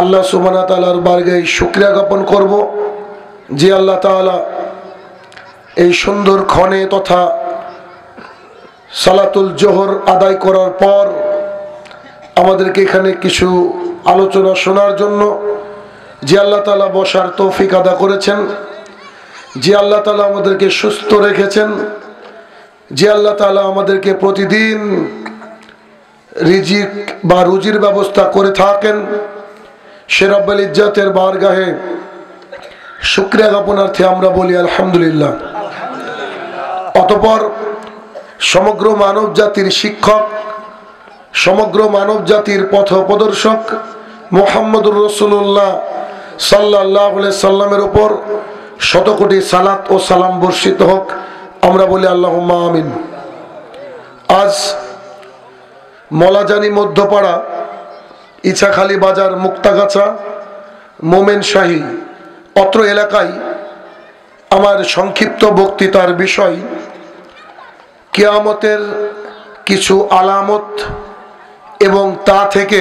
আল্লাহ সুবানা তালার বার্গায় শুক্রিয়া জ্ঞাপন করব যে আল্লাহ তালা এই সুন্দর ক্ষণে তথা সালাতুল জোহর আদায় করার পর আমাদেরকে এখানে কিছু আলোচনা শোনার জন্য যে আল্লাহ তালা বসার তৌফিক আদা করেছেন, যে আল্লাহ তালা আমাদেরকে সুস্থ রেখেছেন, যে আল্লাহ তালা আমাদেরকে প্রতিদিন রিজিক বা রুজির ব্যবস্থা করে থাকেন। শেরাব্বাল ইজ্জাতের বারগাহে শুক্রিয়া জ্ঞাপনার্থে আমরা বলি আলহামদুলিল্লাহ। অতপর সমগ্র মানব জাতির শিক্ষক, সমগ্র মানব জাতির পথ প্রদর্শক মোহাম্মদুর রসুল্লাহ সাল্লাহ সাল্লামের ওপর শতকোটি সালাত ও সালাম বর্ষিত হোক, আমরা বলি আল্লাহ আমিন। আজ মলাজানি মধ্যপাড়া ইছাখালী বাজার, মুক্তাগাছা, মোমেন শাহী। অত্র এলাকায় আমার সংক্ষিপ্ত বক্তৃতার বিষয়, কেয়ামতের কিছু আলামত এবং তা থেকে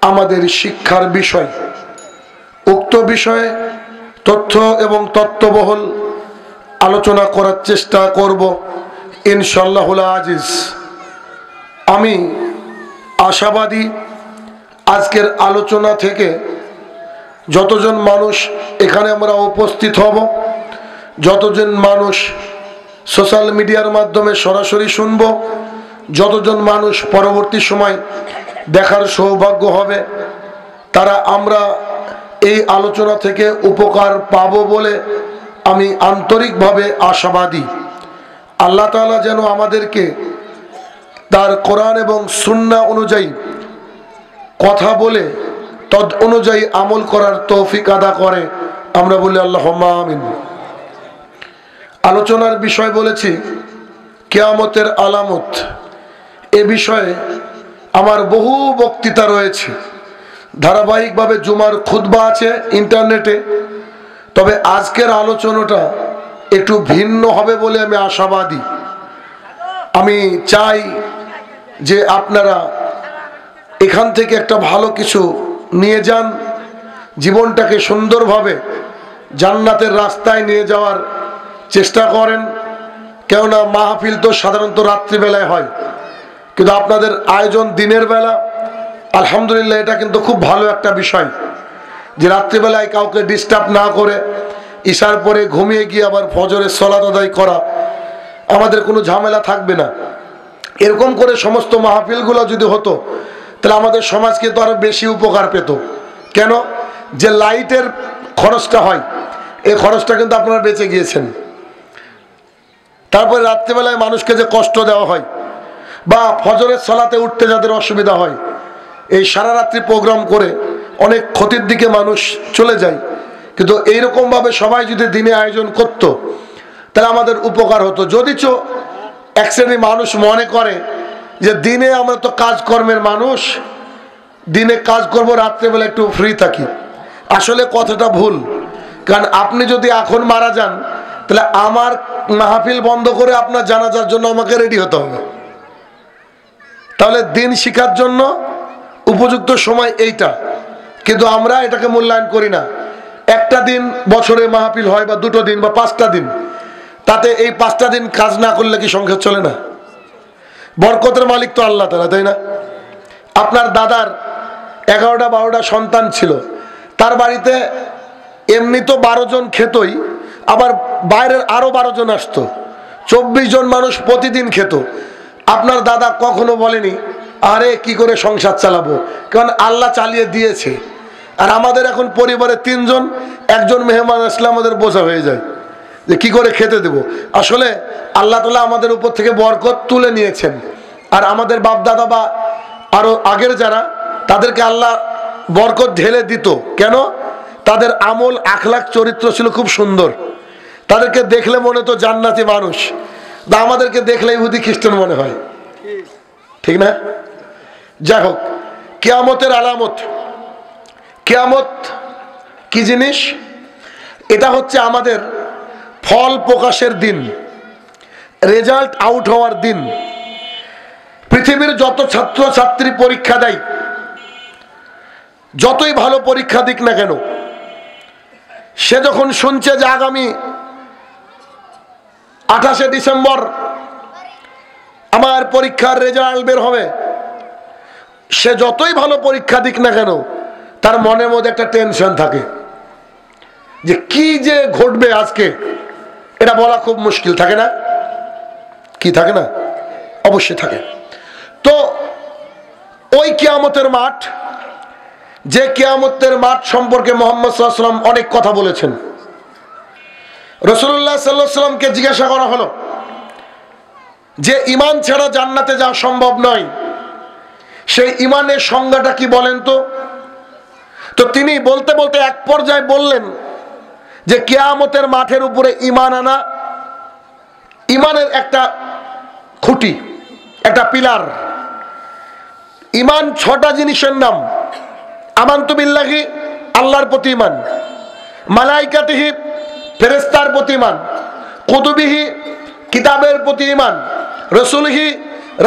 আমাদের শিক্ষার বিষয়। উক্ত বিষয়ে তথ্য এবং তত্ত্ববহল আলোচনা করার চেষ্টা করব ইনশাল্লাহ আজিজ। আমি আশাবাদী আজকের আলোচনা থেকে যতজন মানুষ এখানে আমরা উপস্থিত হব, যতজন মানুষ সোশ্যাল মিডিয়ার মাধ্যমে সরাসরি শুনব, যতজন মানুষ পরবর্তী সময় দেখার সৌভাগ্য হবে, তারা আমরা এই আলোচনা থেকে উপকার পাব বলে আমি আন্তরিকভাবে আশাবাদী। আল্লাহ তালা যেন আমাদেরকে তার কোরআন এবং সুন্না অনুযায়ী কথা বলে তদ অনুযায়ী আমল করার তৌফিক আদা করে। আমরা বলি আল্লাহ আমিন। আলোচনার বিষয় বলেছি, কেয়ামতের আলামত। এ বিষয়ে আমার বহু বক্তৃতা রয়েছে। ধারাবাহিকভাবে জুমার খুদ্া আছে ইন্টারনেটে, তবে আজকের আলোচনাটা একটু ভিন্ন হবে বলে আমি আশাবাদী। আমি চাই যে আপনারা এখান থেকে একটা ভালো কিছু নিয়ে যান, জীবনটাকে সুন্দরভাবে জান্নাতের রাস্তায় নিয়ে যাওয়ার চেষ্টা করেন। কেননা মাহফিল তো সাধারণত রাত্রিবেলায় হয়। কিন্তু আপনাদের আয়োজন দিনের বেলা, আলহামদুলিল্লাহ এটা কিন্তু খুব ভালো একটা বিষয় যে রাত্রিবেলায় কাউকে ডিস্টার্ব না করে ইশার পরে ঘুমিয়ে গিয়ে আবার ফজরের সলাত আদায় করা আমাদের কোনো ঝামেলা থাকবে না। এরকম করে সমস্ত মাহফিলগুলো যদি হতো তাহলে আমাদের সমাজকে তো আরও বেশি উপকার পেত। কেন? যে লাইটের খরচটা হয় এই খরচটা কিন্তু আপনারা বেঁচে গিয়েছেন। তারপরে রাত্রিবেলায় মানুষকে যে কষ্ট দেওয়া হয়, বা ফজরের সলাতে উঠতে যাদের অসুবিধা হয়, এই সারা রাত্রি প্রোগ্রাম করে অনেক ক্ষতির দিকে মানুষ চলে যায়। কিন্তু এইরকমভাবে সবাই যদি দিনে আয়োজন করত, তাহলে আমাদের উপকার হতো। যদিচ এক শ্রেণি মানুষ মনে করে যে দিনে আমরা তো কাজকর্মের মানুষ, দিনে কাজ করব রাত্রেবেলা একটু ফ্রি থাকি। আসলে কথাটা ভুল। কারণ আপনি যদি এখন মারা যান, তাহলে আমার মাহফিল বন্ধ করে আপনার জানাজার জন্য আমাকে রেডি হতে হবে। তাহলে দিন শিখার জন্য উপযুক্ত সময় এইটা। কিন্তু আমরা এটাকে মূল্যায়ন করি না। একটা দিন বছরে মাহফিল হয় বা দুটো দিন বা পাঁচটা দিন। তাতে এই পাঁচটা দিন কাজ না করলে কি সংসার চলে না? বরকতের মালিক তো আল্লাহ তালা তাই না? আপনার দাদার এগারোটা বারোটা সন্তান ছিল। তার বাড়িতে এমনি তো বারো জন খেতই, আবার বাইরের আরও বারো জন আসতো। চব্বিশ জন মানুষ প্রতিদিন খেত। আপনার দাদা কখনো বলেনি, আরে কি করে সংসার চালাবো? কারণ আল্লাহ চালিয়ে দিয়েছে। আর আমাদের এখন পরিবারে তিনজন, একজন মেহমান আসলে আমাদের বোঝা হয়ে যায়। যে কি করে খেতে দেব? আসলে আল্লাহ তালা আমাদের উপর থেকে বরকত তুলে নিয়েছেন। আর আমাদের বাপ দাদা বা আরও আগের যারা, তাদেরকে আল্লাহ বরকত ঢেলে দিত। কেন? তাদের আমল, আখলাখ, চরিত্র ছিল খুব সুন্দর। তাদেরকে দেখলে মনে তো জান্নাতি মানুষ। বা আমাদেরকে দেখলে ইহুদি, খ্রিস্টান মনে হয়। ঠিক না? যাই হোক, কেয়ামতের আলামত। কেয়ামত কি জিনিস? এটা হচ্ছে আমাদের ফল প্রকাশের দিন রেজাল্ট আউট হওয়ার দিন, পৃথিবীর যত ছাত্র ছাত্রী পরীক্ষা দেয়, যতই ভালো পরীক্ষা দিক না কেন, সে যখন শুনছে যে আগামী আঠাশে ডিসেম্বর আমার পরীক্ষার রেজাল্ট বের হবে, সে যতই ভালো পরীক্ষা দিক না কেন, তার মনের মধ্যে একটা টেনশন থাকে যে কি যে ঘটবে আজকে। এটা বলা খুব মুশকিল, থাকে না? কি, থাকে না? অবশ্যই থাকে। তো ওই কেয়ামতের মাঠ, যে কেয়ামতের মাঠ সম্পর্কে মোহাম্মদ সাল্লাম অনেক কথা বলেছেন। রসুল্লাহ সাল্লাহ সাল্লামকে জিজ্ঞাসা করা হলো, যে ইমান ছাড়া জান্নাতে যাওয়া সম্ভব নয়। সেই ইমানের সংজ্ঞাটা কি বলেন তো? তো তিনি বলতে বলতে এক পর্যায়ে বললেন যে কেয়ামতের মাঠের উপরে ইমান আনা ইমানের একটা খুঁটি, একটা পিলার। ইমান ছটা জিনিসের নাম। আমান্ত আল্লাহর প্রতি ইমান মালাইকাতিহি ফেরেস্তার প্রতি ইমান কুতুবিহি, কিতাবের প্রতি ইমান রসুলহি,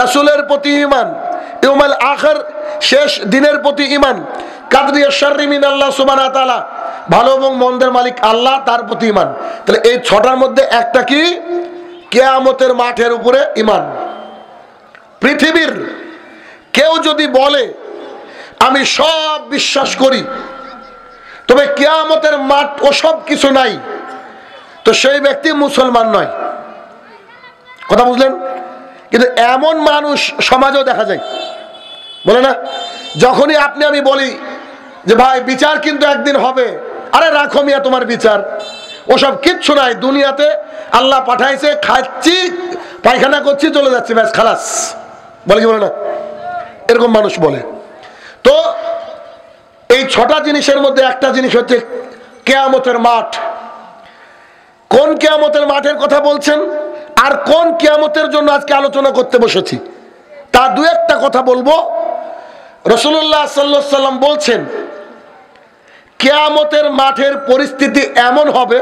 রাসুলের প্রতি ইমান ইউমাল আখর, শেষ দিনের প্রতি ইমান কাদরিয়া শারিমিন আল্লাহ সুবান তালা ভালো এবং মন্দের মালিক আল্লাহ, তার প্রতি ইমান তাহলে এই ছটার মধ্যে একটা কি? কেয়ামতের মাঠের উপরে ইমান পৃথিবীর কেউ যদি বলে, আমি সব বিশ্বাস করি, তবে কেয়ামতের মাঠ ও সব কিছু নাই, তো সেই ব্যক্তি মুসলমান নয়। কথা বুঝলেন? কিন্তু এমন মানুষ সমাজেও দেখা যায়। বলে না? যখনই আপনি, আমি বলি যে, ভাই, বিচার কিন্তু একদিন হবে। আরে রাখো মিয়া তোমার বিচার। ওসব কিচ্ছু নাই, দুনিয়াতে আল্লাহ পাঠাইছে, খাচ্ছি, পায়খানা করছি, চলে যাচ্ছি, ব্যাস, খালাস। বলে কি বলে না? এরকম মানুষ বলে। তো এই ছটা জিনিসের মধ্যে একটা জিনিস হচ্ছে কেয়ামতের মাঠ। কোন কেয়ামতের মাঠের কথা বলছেন? আর কোন কেয়ামতের জন্য আজকে আলোচনা করতে বসেছি? তা দু একটা কথা বলব। রসুল্লাহ সাল্লা সাল্লাম বলছেন কেয়ামতের মাঠের পরিস্থিতি এমন হবে,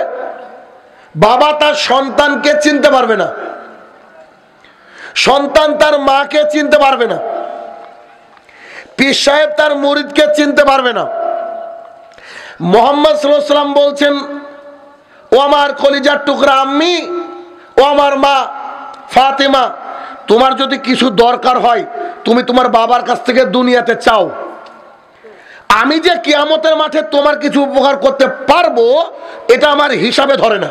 বাবা তার সন্তানকে চিনতে পারবে না। সন্তান তার মাকে চিনতে পারবে না। পীর সাহেব তার মুরিদকে চিনতে পারবে না। মোহাম্মদ সাল্লাম বলছেন, ও আমার কলিজার টুকরা আম্মি, ও আমার মা ফাতেমা, তোমার যদি কিছু দরকার হয়, তুমি তোমার বাবার কাছ থেকে দুনিয়াতে চাও। আমি যে কিয়ামতের মাঠে তোমার কিছু উপকার করতে পারব, এটা আমার হিসাবে ধরে না।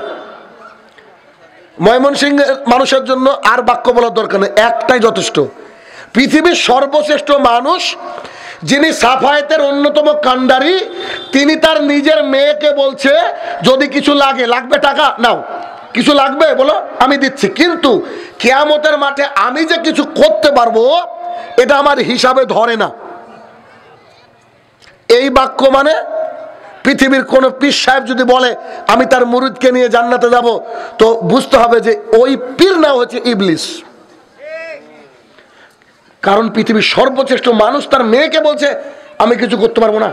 ময়মনসিংহের মানুষের জন্য আর বাক্য বলার দরকার নেই, একটাই যথেষ্ট। পৃথিবীর সর্বশ্রেষ্ঠ মানুষ, যিনি সাফায়েতের অন্যতম কান্ডারি তিনি তার নিজের মেয়েকে বলছে, যদি কিছু লাগে, লাগবে টাকা? নাও। কিছু লাগবে? বলো, আমি দিচ্ছি। কিন্তু কেয়ামতের মাঠে আমি যে কিছু করতে পারব, এটা আমার হিসাবে ধরে না। এই বাক্য মানে পৃথিবীর কোন পীর সাহেব যদি বলে, আমি তার মুরুদকে নিয়ে জান্নাতে যাব, তো বুঝতে হবে যে ওই পীর না হচ্ছে ইবলিস। কারণ পৃথিবীর সর্বশ্রেষ্ঠ মানুষ তার মেয়েকে বলছে, আমি কিছু করতে পারব না।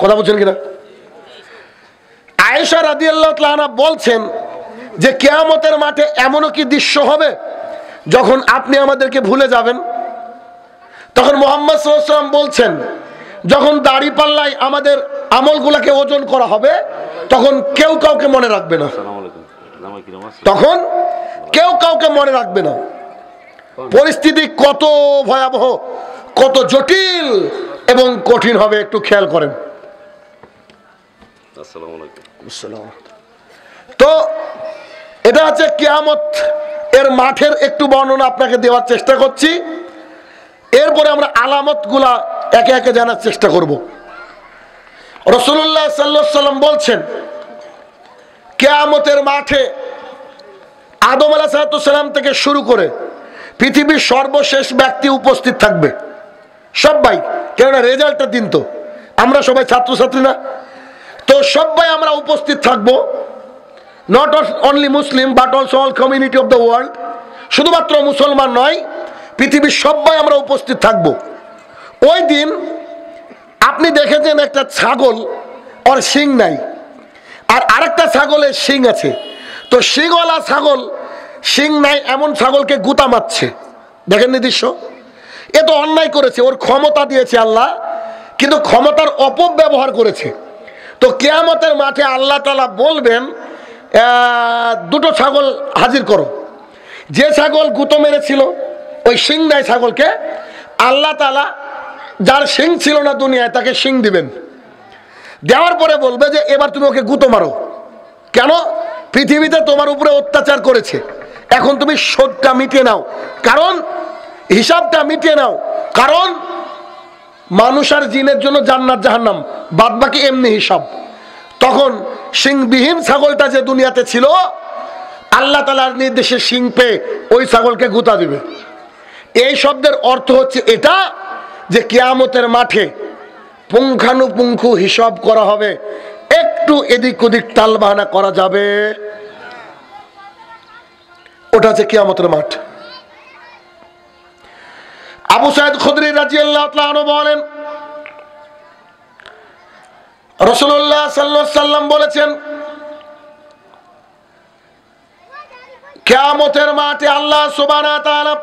কথা বলছেন কিনা? আয়েশা রাদি আল্লাহ বলছেন যে, কেয়ামতের মাঠে এমনও কি দৃশ্য হবে যখন আপনি আমাদেরকে ভুলে যাবেন? তখন মোহাম্মদ সাল্লাম বলছেন যখন দাড়ি পাল্লায় আমাদের আমলগুলাকে ওজন করা হবে তখন কেউ কাউকে মনে রাখবে না। তখন কেউ কাউকে মনে রাখবে না। পরিস্থিতি কত ভয়াবহ কত জটিল এবং কঠিন হবে একটু খেয়াল করেন। তো এটা হচ্ছে কেয়ামত। এর মাঠের একটু বর্ণনা আপনাকে দেওয়ার চেষ্টা করছি। এরপরে আমরা আলামতগুলা একে একে জানার চেষ্টা করব। রসুল্লাহ সাল্লাম বলছেন, কেয়ামতের মাঠে আদম আলাহ সালাম থেকে শুরু করে পৃথিবীর সর্বশেষ ব্যক্তি উপস্থিত থাকবে। সবাই, কেননা রেজাল্টটা দিন তো। আমরা সবাই ছাত্রছাত্রী না। তো সবাই আমরা উপস্থিত থাকব। Not only Muslim but also all community of the world শুধুমাত্র মুসলমান নয় পৃথিবীর সবাই আমরা উপস্থিত থাকব। ওই দিন আপনি দেখেছেন একটা ছাগল, ওর শিং নাই। আর আরেকটা ছাগলের শিং আছে। তো শিংওয়ালা ছাগল, শিং নাই, এমন ছাগলকে গুতা মারছে। দেখেন দৃশ্য? এ তো অন্যায় করেছে, ওর ক্ষমতা দিয়েছে আল্লাহ, কিন্তু ক্ষমতার অপব্যবহার করেছে। তো কেয়ামতের মাঠে আল্লাহ তালা বলবেন দুটো ছাগল হাজির করো। যে ছাগল গুতো মেরেছিল ওই শিং দেয় ছাগলকে, আল্লাহ তালা যার শিং ছিল না দুনিয়ায় তাকে শিং দিবেন। দেওয়ার পরে বলবে যে, এবার তুমি ওকে গুতো মারো। কেন? পৃথিবীতে তোমার উপরে অত্যাচার করেছে। এখন তুমি শোধটা মিটিয়ে নাও। কারণ, হিসাবটা মিটিয়ে নাও। কারণ, মানুষ আর জিনের জন্য জান্নাত জাহান্নাম বাদ বাকি এমনি হিসাব। তখন সিংবিহীন ছাগলটা যে দুনিয়াতে ছিল, আল্লাহ তালার নির্দেশে সিং পেয়ে ওই ছাগলকে গুতা দিবে। এই শব্দের অর্থ হচ্ছে এটা যে কেয়ামতের মাঠে পুঙ্খানুপুঙ্খু হিসাব করা হবে। একটু এদিক ওদিক টালবাহানা করা যাবে। ওটা হচ্ছে কেয়ামতের মাঠ। আবু সাইদ খুদরি রাজি আল্লাহ বলেন রসুল্লাহ সাল্লাহ সাল্লাম বলেছেন, কেয়ামতের মাঠে আল্লাহ সুবানা তাআলা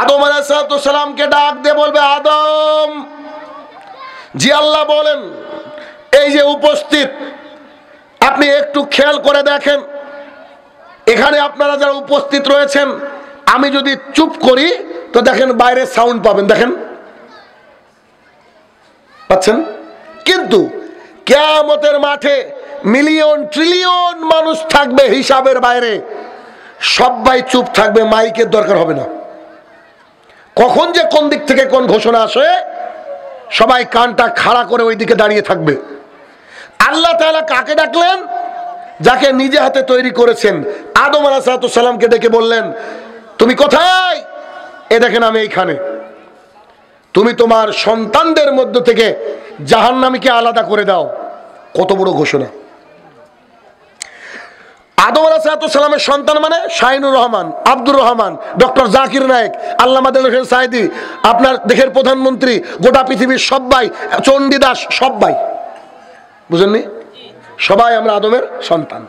আদম আলাইসালামকে ডাক দিয়ে বলবে, আদম! জি, আল্লাহ বলেন, এই যে উপস্থিত, আপনি একটু খেয়াল করে দেখেন, এখানে আপনারা যারা উপস্থিত রয়েছেন, আমি যদি চুপ করি, তো দেখেন বাইরে সাউন্ড পাবেন, দেখেন। পাচ্ছেন? কিন্তু কেয়ামতের মাঠে মিলিয়ন ট্রিলিয়ন মানুষ থাকবে হিসাবের বাইরে, সবাই চুপ থাকবে, মাইকের দরকার হবে না। কখন যে কোন দিক থেকে কোন ঘোষণা আসে, সবাই কানটা খাড়া করে ওই দিকে দাঁড়িয়ে থাকবে। আল্লাহ তাআলা কাকে ডাকলেন? যাকে নিজে হাতে তৈরি করেছেন। আদম আলাহাতামকে ডেকে বললেন, তুমি কোথায়? এ দেখেন আমি এইখানে। তুমি তোমার সন্তানদের মধ্য থেকে জাহান্নামীকে আলাদা করে দাও। কত বড় ঘোষণা। আদম আলাহাতামের সন্তান মানে শাহিনুর রহমান, আব্দুর রহমান, ডক্টর জাকির নায়েক। আল্লামা হোসেন সাইদি, আপনার দেশের প্রধানমন্ত্রী, গোটা পৃথিবীর সবাই চণ্ডীদাস সবাই বুঝেননি? সবাই আমরা আদমের সন্তান।